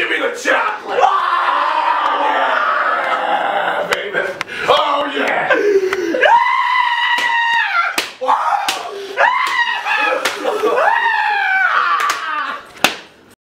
give me the chocolate.